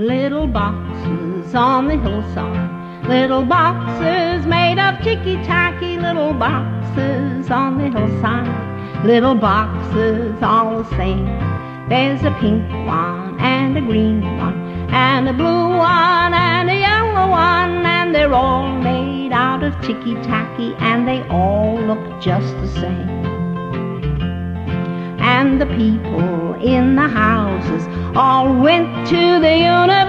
Little boxes on the hillside. Little boxes made of ticky-tacky. Little boxes on the hillside. Little boxes all the same. There's a pink one and a green one and a blue one and a yellow one and they're all made out of ticky-tacky and they all look just the same and the people in the houses all went to the university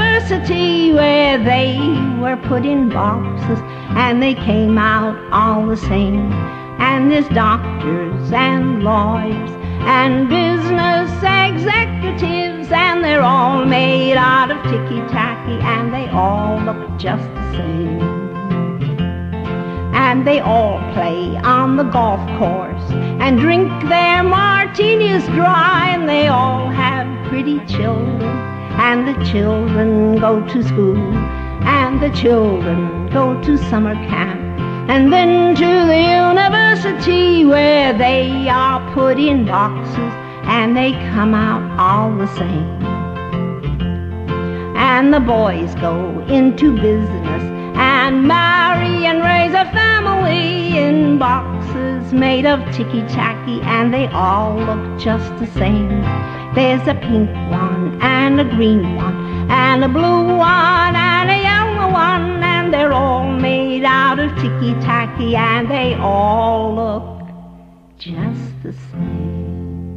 where they were put in boxes and they came out all the same. And there's doctors and lawyers and business executives and they're all made out of ticky-tacky and they all look just the same and they all play on the golf course and drink their martinis dry and they all have pretty children and the children go to school. And the children go to summer camp. And then to the university where they are put in boxes. And they come out all the same. And the boys go into business. And marry and raise a family in boxes made of ticky-tacky and they all look just the same. There's a pink one and a green one and a blue one and a yellow one and they're all made out of ticky-tacky and they all look just the same.